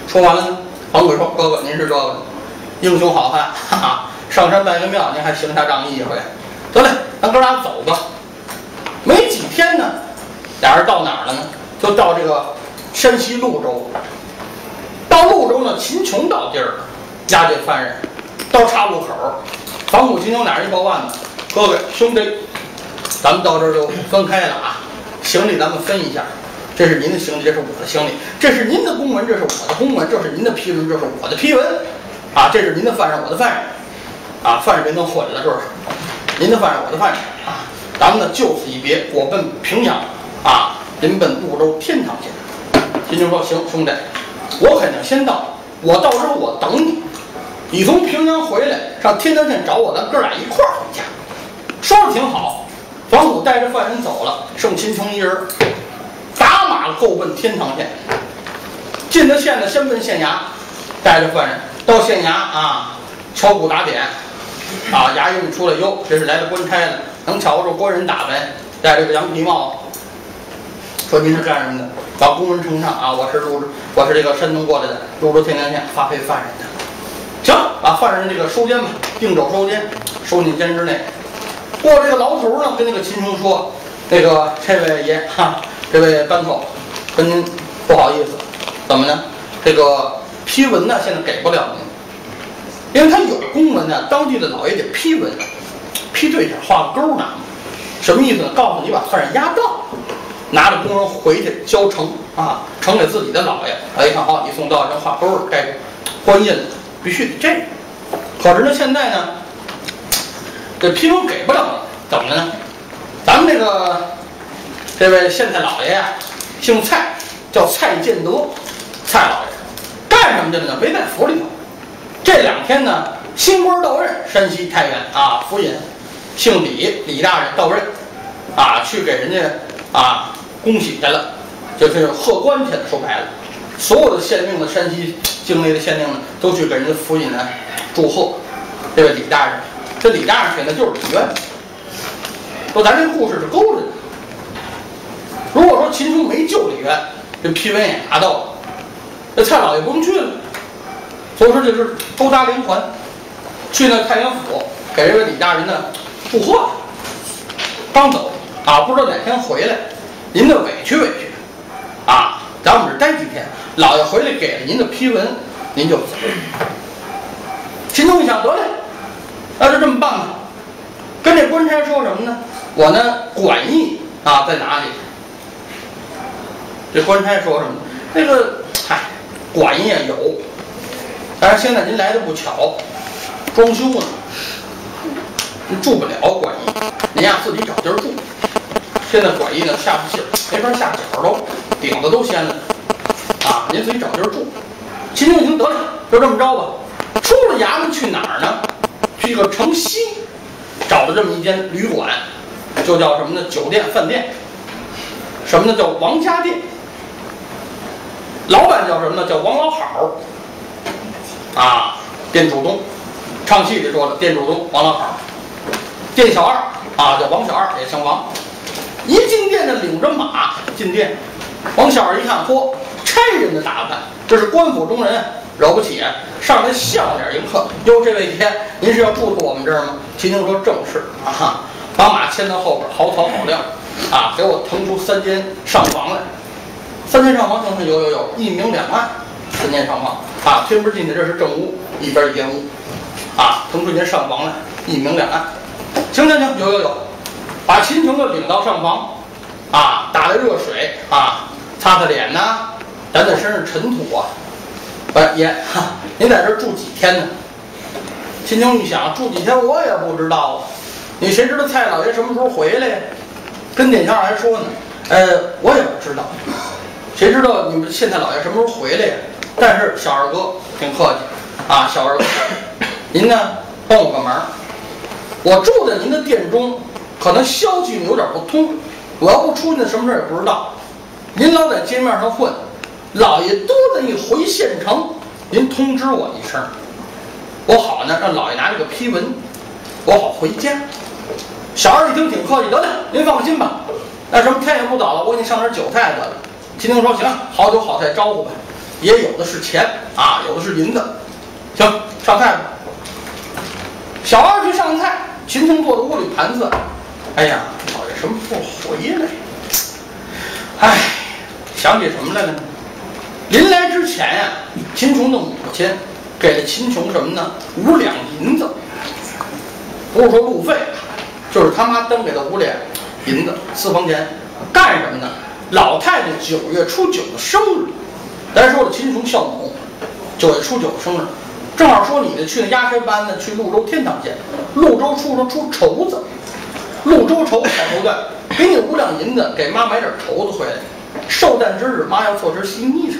说完了呢，黄鬼说：“哥哥，您是这个英雄好汉，哈哈，上山拜个庙，您还行侠仗义一回。得嘞，咱哥俩走吧。没几天呢，俩人到哪儿了呢？就到这个山西潞州。到潞州呢，秦琼到地儿了，押这犯人。到岔路口，防虎、秦琼俩人一抱腕子：“哥哥，兄弟，咱们到这儿就分开了啊，行李咱们分一下。”这是您的行李，这是我的行李；这是您的公文，这是我的公文；这是您的批文，这是我的批文。啊，这是您的犯人，我的犯人。啊，犯人别弄混了，就是您的犯人，我的犯人。啊，咱们呢就此一别，我奔平阳。啊，临奔潞州天堂县。秦琼说：“行，兄弟，我肯定先到。我到时候我等你。你从平阳回来，上天堂县找我，咱哥俩一块儿回家。”说的挺好。王虎带着犯人走了，剩秦琼一人。打马够奔天堂县，进了县呢，先奔县衙，带着犯人到县衙啊，敲鼓打点，啊，衙役们出来，哟，这是来了官差的，能瞧得着官人打扮，戴着个羊皮帽，说您是干什么的？把公文呈上啊，我是潞州，我是这个山东过来的，潞州天堂县发配犯人的。行，把犯人这个收监吧，定肘收监，收进监之内。过这个牢头呢，跟那个秦琼说，那个这位爷哈。这位班头，跟您不好意思，怎么呢？这个批文呢，现在给不了您，因为他有公文呢，当地的老爷得批文，批对一下，画个勾呢，什么意思？告诉你把犯人押到，拿着公文回去交城啊，呈给自己的老爷。哎，一看好，你送到，人画勾该官印，必须得这个。可是呢，现在呢，这批文给不了你，怎么了呢？咱们这个。这位县太老爷呀，姓蔡，叫蔡建德，蔡老爷干什么去了呢？没在府里头。这两天呢，新官到任，山西太原啊，府尹，姓李，李大人到任，啊，去给人家啊恭喜去了，就是贺官去了。说白了，所有的县令的山西境内的县令呢，都去给人家府尹呢祝贺。这位李大人，这李大人选的？就是李渊。说咱这故事是勾着的。如果说秦琼没救李渊，这批文也拿到了，这蔡老爷不用去了。所以说这是勾搭连环。去那太原府给这个李大人呢祝贺，刚走啊，不知道哪天回来，您的委屈委屈啊，咱们这待几天，老爷回来给了您的批文，您就走。秦琼一想，得嘞，那就这么办吧。跟这官差说什么呢？我呢管驿啊在哪里？这官差说什么？那个，嗨，管驿啊有，但是现在您来的不巧，装修呢，您住不了管驿，您呀自己找地儿住。现在管驿呢下不去，没法下脚都，顶子都掀了，啊，您自己找地儿住。秦琼一听得了，就这么着吧。出了衙门去哪儿呢？去一个城西，找了这么一间旅馆，就叫什么呢？酒店饭店。什么呢？叫王家店。老板叫什么呢？叫王老好。啊，店主东，唱戏里说的店主东王老好。店小二啊，叫王小二，也姓王。一进店呢，领着马进店。王小二一看，嚯，差人的打扮，这是官府中人。惹不起，上来笑脸迎客。哟，这位爷，您是要住宿我们这儿吗？秦琼说正是啊，把马牵到后边，好草好料啊，给我腾出三间上房来。三间上房行不有有有，一明两暗，三间上房啊。推门进去，这是正屋，一边一间屋啊，腾出一间上房来，一明两暗。行行行，有有有，把秦琼的领到上房啊，打了热水啊，擦擦脸呐，掸掸身上尘土啊。喂，爷，您在这住几天呢？秦琼一想，住几天我也不知道啊。你谁知道蔡老爷什么时候回来呀？跟店小二还说呢，呃，我也不知道。谁知道你们县太老爷什么时候回来呀？但是小二哥挺客气啊，小二哥，您呢帮我个忙，我住在您的店中，可能消息有点不通，我要不出去，什么事儿也不知道。您老在街面上混。老爷多了一回县城，您通知我一声，我好呢，让老爷拿这个批文，我好回家。小二一听挺客气，得嘞，您放心吧。那什么天也不早了，我给你上点酒菜得了。秦琼说行，好酒好菜招呼吧，也有的是钱啊，有的是银子，行，上菜吧。小二去上菜，秦琼坐在屋里盘算，哎呀，老爷什么时候回来？哎，想起什么来了呢？临来之前呀，秦琼的母亲给了秦琼什么呢？五两银子，不是说路费，就是他妈登给他五两银子私房钱，干什么呢？老太太九月初九的生日，咱说的秦琼孝母，九月初九的生日，正好说你的去那压山班呢，去潞州天堂县，潞州出了出绸子，潞州绸彩绸缎，给你五两银子，给妈买点绸子回来。寿诞之日，妈要做身新衣裳。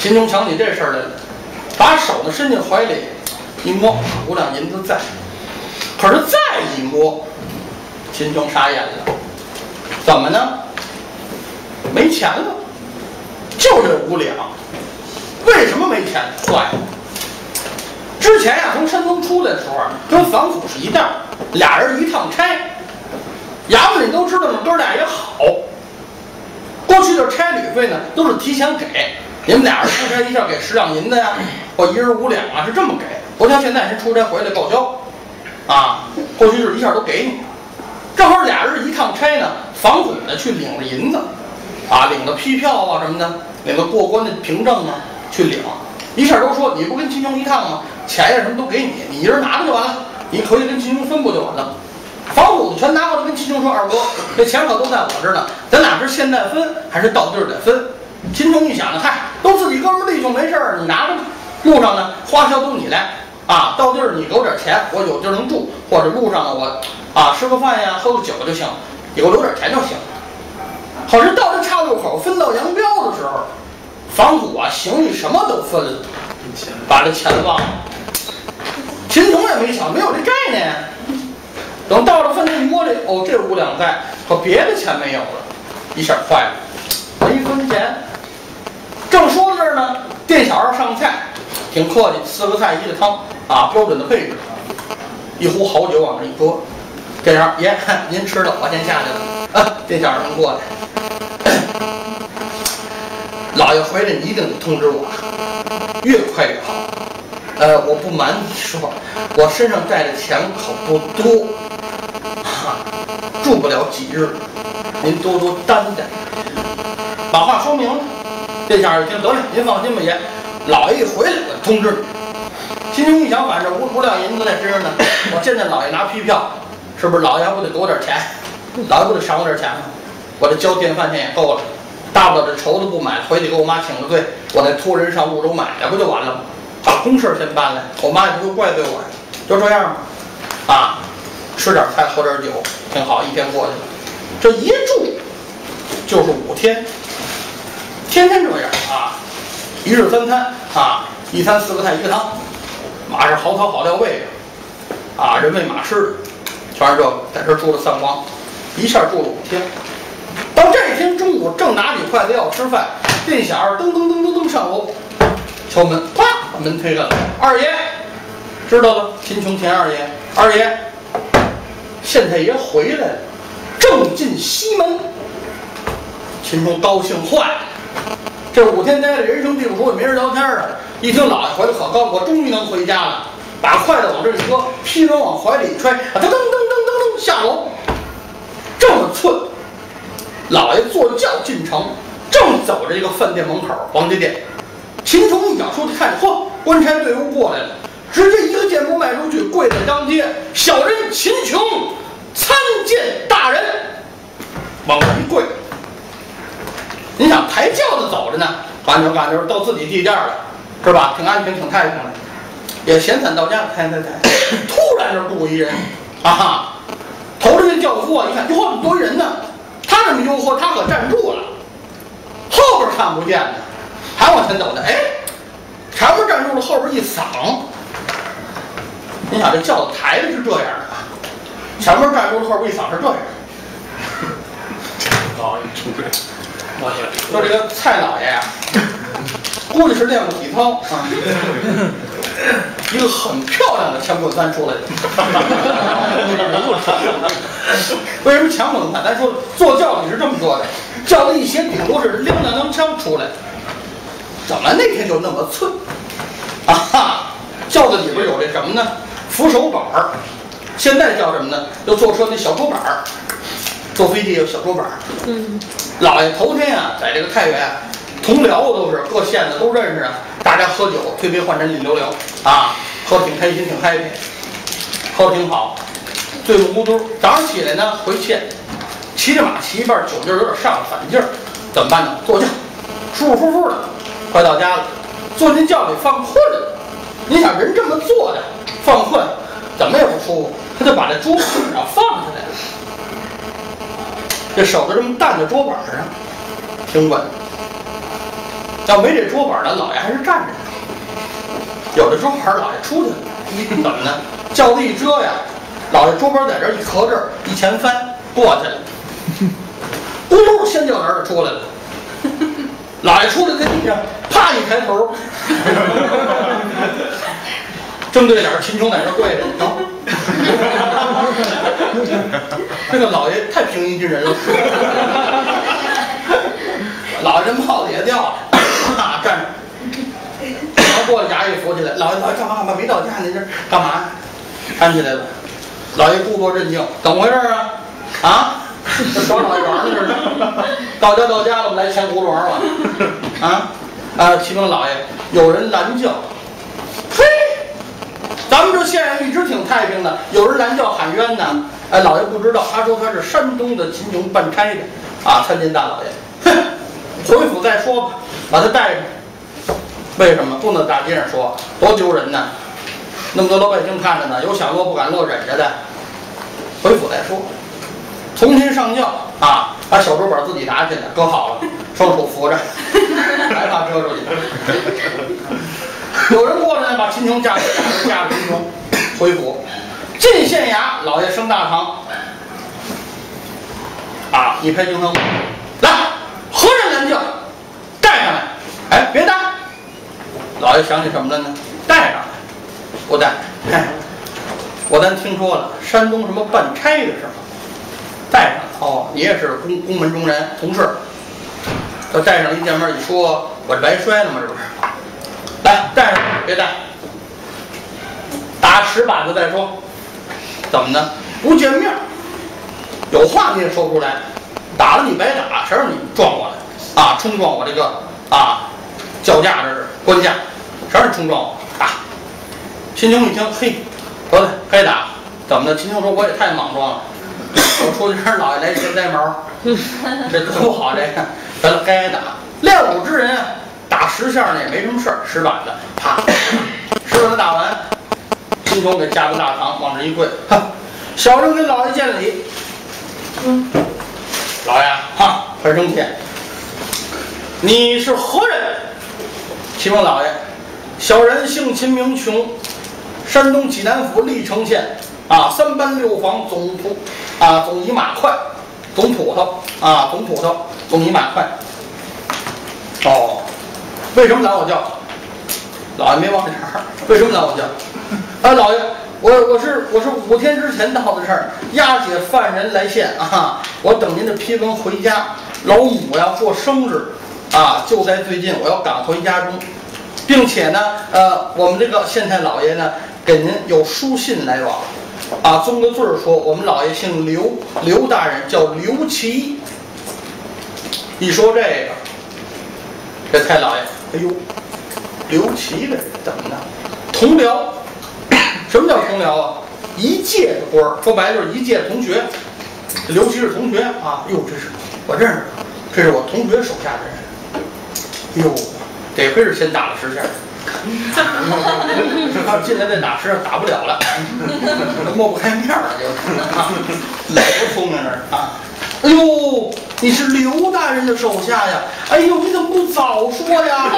秦琼想起这事儿来了，把手呢伸进怀里一摸，五两银子在。可是再一摸，秦琼傻眼了，怎么呢？没钱了，就这五两。为什么没钱？坏了！之前呀，从山东出来的时候啊，跟房祖是一道，俩人一趟差。衙门里都知道，那哥俩也好。过去的差旅费呢，都是提前给你们俩人出差一下给十两银子呀，或一人五两啊，是这么给。不像现在人出差回来报销，啊，过去是一下都给你。正好俩人一趟差呢，房主呢去领着银子，啊，领着批票啊什么的，领着过关的凭证啊去领，一下都说你不跟秦琼一趟吗？钱呀什么都给你，你一人拿着就完了，你回去跟秦琼分不就完了？房主子全拿过来跟秦琼说：“二哥，这钱可都在我这儿呢，咱俩是现在分还是到地儿得分？”秦琼一想呢，嗨，都自己哥们弟兄没事儿，你拿着吧。路上呢，花销都你来啊，到地儿你给我点钱，我有地儿能住，或者路上呢我啊吃个饭呀，喝个酒就行，你给我留点钱就行。可是到这岔路口分道扬镳的时候，房主啊行李什么都分了，把这钱忘了。秦琼也没想，没有这概念。等到了饭店一摸这，哦，这五两在，可别的钱没有了，一下坏了，没分钱。正说到这呢，店小二上菜，挺客气，四个菜一个汤啊，标准的配置。一壶好酒往那一搁，店小二爷，您吃了，我先下去了。啊，店小二能过来。老爷回来，你一定得通知我，越快越好。呃，我不瞒你说，我身上带的钱可不多，哈，住不了几日，您多多担待。把话说明了，这下一听得了，您放心吧，爷，老爷一回来我通知心中一想，反正无无量银子在身上呢，我现在老爷拿批票，是不是老爷还不得给我点钱？老爷不得赏我点钱吗？我这交电饭钱也够了，大不了这绸子不买，回去给我妈请个罪，我再托人上潍州买来不就完了吗？把公事先办了，我妈也不会怪罪我呀，就这样吧。啊，吃点菜，喝点酒，挺好。一天过去了，这一住就是五天，天天这样啊，一日三餐啊，一餐四个菜一个汤，马是好草好料喂着，啊，人喂马吃的，全是这个，在这住了三光，一下住了五天。到这天中午，正拿起筷子要吃饭，店小二噔噔噔噔噔上楼，敲门，啪，把门推开了。二爷，知道了，秦琼田二爷，二爷，县太爷回来了，正进西门。秦琼高兴坏了，这五天待着人生地不熟，也没人聊天啊。一听老爷回来可高，我终于能回家了。把筷子往这一搁，劈门往怀里一揣，啊，噔噔噔噔噔噔下楼，这么寸。老爷坐轿进城，正走着一个饭店门口，王家店。秦琼一脚出去看，嚯，官差队伍过来了，直接一个箭步迈出去，跪在当街，小人秦琼参见大人，往这一跪。你想抬轿子走着呢，干扭干扭到自己地界了，是吧？挺安全，挺太平的，也闲散到家，抬抬抬，突然这雇一人，啊哈，头上那轿夫啊，一看，哟，这么多人呢。他这么悠豁，他可站住了，后边看不见呢，还往前走呢。哎，前面站住了，后边一搡。你想这轿子抬的是这样的啊，前面站住了，后边一搡是这样。老爷出来，老爷说这个蔡老爷呀、估计是练过体操啊，一个很漂亮的乾坤三出来的。为什么强猛看？咱说坐轿子是这么坐的，轿子一斜，顶多是铃铛当枪出来的。怎么那天就那么寸？啊哈，轿子里边有这什么呢？扶手板儿，现在叫什么呢？就坐车那小桌板儿，坐飞机有小桌板儿。嗯，老爷头天啊，在这个太原，同僚都是各县的都认识啊，大家喝酒，推杯换盏，饮聊聊啊，喝得挺开心，挺 happy，喝得挺好。醉了咕嘟，早上起来呢，回县，骑着马骑一半，酒劲儿有点上了，反劲儿，怎么办呢？坐轿，舒舒服服的，快到家了，坐进轿里犯困了。你想人这么坐着犯困，怎么也不舒服，他就把这桌子啊放下来了，这手就这么担在桌板上，挺稳。要没这桌板呢，老爷还是站着呢。有的桌板，老爷出去了，怎么呢？轿子一遮呀。老爷桌板在这一合这儿，一前翻过去了，咕噜，先叫人就出来了。老爷出来在地上，啪一抬头，正对脸秦琼在那跪着，你瞧，这个老爷太平易近人了。老爷这帽子也掉了，啊，站着，然后过来，衙役扶起来，老爷老爷干嘛干嘛？没到家，您这干嘛？搀起来了。老爷故作镇静，怎么回事啊？啊，这耍老王呢这是？到家到家了，我们来牵葫芦娃吧？啊啊！启禀老爷，有人拦轿。嘿，咱们这县上一直挺太平的，有人拦轿喊冤呢。哎，老爷不知道，他说他是山东的秦琼办差的啊，参见大老爷。哼，回府再说吧，把他带上。为什么不能大街上说？多丢人呢！那么多老百姓看着呢，有想乐不敢乐，忍着的。回府再说。从天上轿啊，把小桌板自己拿起来，搁好了，双手扶着，害怕遮住去。有人过来把秦琼架架着秦琼回府，进县衙，老爷升大堂，啊，一拍惊堂木，来，何人拦轿？带上来。哎，别带。老爷想起什么了呢？带上来。不带，哎，我咱听说了，山东什么办差的事儿？带上哦，你也是宫宫门中人，同事。这带上一见面一说，我这白摔了吗？这不是？来，带上，别带。打十板子再说。怎么的？不见面，有话你也说不出来，打了你白打，谁让你撞我了啊？冲撞我这个啊叫价这是官价，谁让你冲撞我？打！秦琼一听，嘿，得嘞，该打。怎么的？秦琼说我也太莽撞了，我出去让老爷来一根呆毛，这多不好这个。得了，该打。练武之人啊，打十下呢也没什么事儿，石板子，啪，石板子打完。秦琼给加个大堂，往这一跪，哈，小人给老爷见礼。嗯，老爷，哈，快生气。你是何人？启问老爷，小人姓秦名琼，山东济南府历城县啊，三班六房总铺啊，总一马快，总捕头啊，总捕头，总一马快。哦，为什么拦我叫？老爷没往这茬儿，为什么拦我叫？啊，老爷，我我是我是五天之前到的这儿，押解犯人来县啊，我等您的批文回家。老母要过生日啊，就在最近，我要赶回家中，并且呢，呃，我们这个县太老爷呢，给您有书信来往啊，宗个字说，我们老爷姓刘，刘大人叫刘琦。一说这个，这太老爷，哎呦，刘琦这人怎么的？同僚。什么叫同僚啊？一届的官儿，说白了就是一届同学。刘琦是同学啊，哟，这是我认识，这是我同学手下的人。哟，得亏是先打了十下，这要进来再打实在打不了了，抹不开面了就啊，老聪明人啊。哎呦，你是刘大人的手下呀？哎呦，你怎么不早说呀？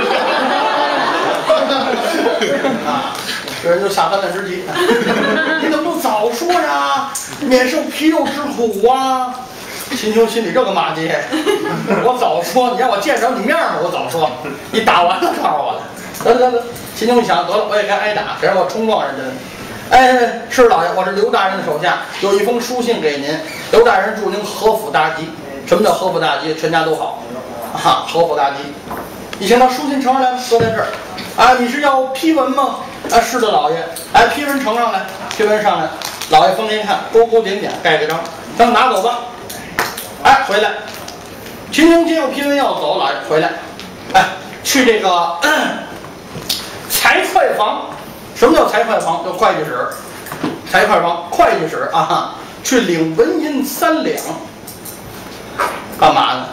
啊。这人就下三滥之极，你怎么不早说呀？免受皮肉之苦啊！秦琼心里这个骂街，我早说，你让我见着你面吗？我早说，你打完了告诉我。得得得，秦琼一想，得了，我也该挨打，谁让我冲撞人家的？哎，是老爷，我是刘大人的手下，有一封书信给您。刘大人祝您和府大吉。什么叫和府大吉？全家都好啊！和府大吉。你先把书信呈上来，搁在这儿。啊，你是要批文吗？啊，是的，老爷。哎，批文呈上来，批文上来。老爷封一看，勾勾点点，盖个章，咱们拿走吧。哎，回来。秦琼接过批文要走，老爷回来。哎，去这个财会房。什么叫财会房？叫会计室。财会房，会计室啊，去领纹银三两。干嘛呢？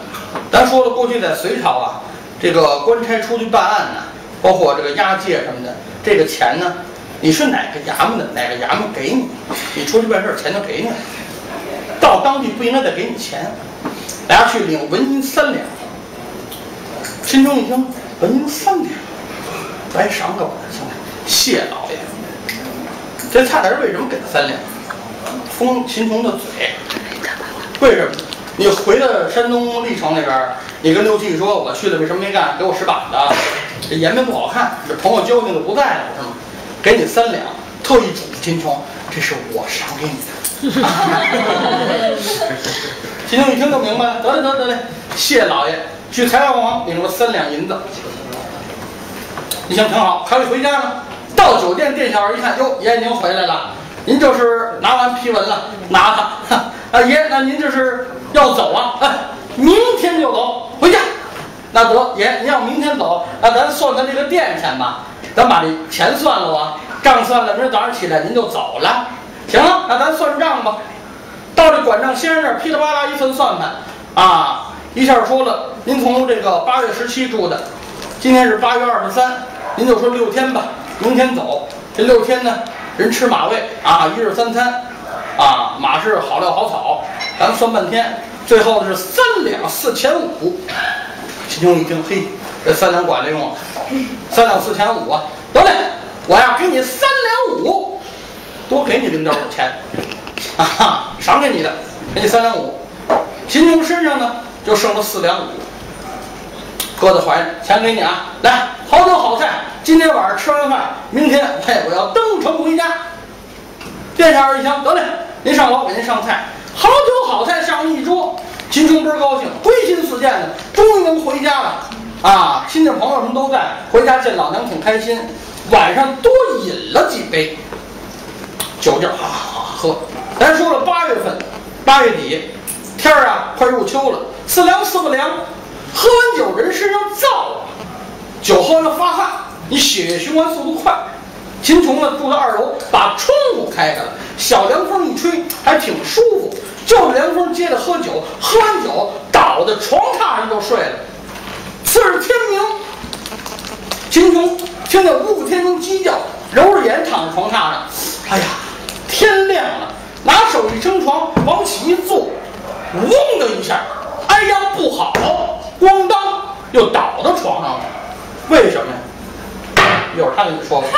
咱说了，过去在隋朝啊，这个官差出去办案呢。包括这个押解什么的，这个钱呢，你是哪个衙门的，哪个衙门给你，你出去办事钱就给你了。到当地不应该再给你钱，大家去领纹银三两。心中一听，纹银三两，白赏给我了，行了，谢老爷。这差点为什么给他三两？封秦琼的嘴。为什么？你回到山东历城那边，你跟刘季说，我去了，为什么没干？给我使板子。这颜面不好看，这朋友交情都不在了，是吗？给你三两，特意嘱咐秦琼，这是我赏给你的。秦琼一听就明白了，得嘞得得嘞，谢老爷，去财大王领了三两银子。你想挺好，还得回家呢。到酒店，店小二一看，哟，爷您回来了，您就是拿完批文了，拿它。啊，爷，那您这是要走啊？哎，明天就走，回家。那得爷，您要明天走，那咱算算这个店钱吧。咱把这钱算了啊，账算了，明儿早上起来您就走了。行，那咱算账吧。到这管账先生那儿，噼里啪啦一份算盘，啊，一下说了，您从这个八月十七住的，今天是八月二十三，您就说六天吧。明天走，这六天呢，人吃马喂啊，一日三餐，啊，马是好料好草，咱算半天，最后是三两四千五。秦琼一听，嘿，这三两管着用了，三两四千五啊！得嘞，我要给你三两五，多给你零点五钱，啊，赏给你的，给你三两五。秦琼身上呢，就剩了四两五，搁在怀里，钱给你啊！来，好酒好菜，今天晚上吃完饭，明天嘿，我要登城回家。店小二一听，得嘞，您上楼给您上菜，好酒好菜上一桌。秦琼倍儿高兴，归心似箭的，终于能回家了啊！亲戚朋友什么都在，回家见老娘挺开心。晚上多饮了几杯，酒劲儿哈哈喝。咱说了八月份，八月底，天儿啊快入秋了，四凉四不凉，喝完酒人身上燥啊，酒喝了发汗，你血液循环速度快。秦琼呢住在二楼，把窗户开开了，小凉风一吹，还挺舒服。就着凉风接着喝酒，喝完酒倒在床榻上就睡了。次日天明，秦琼听见五谷天中鸡叫，揉着眼躺在床榻上。哎呀，天亮了，拿手一撑床，往起一坐，嗡的一下，哎呀不好，咣当又倒到床上了。为什么呀？一会儿他跟你说吧。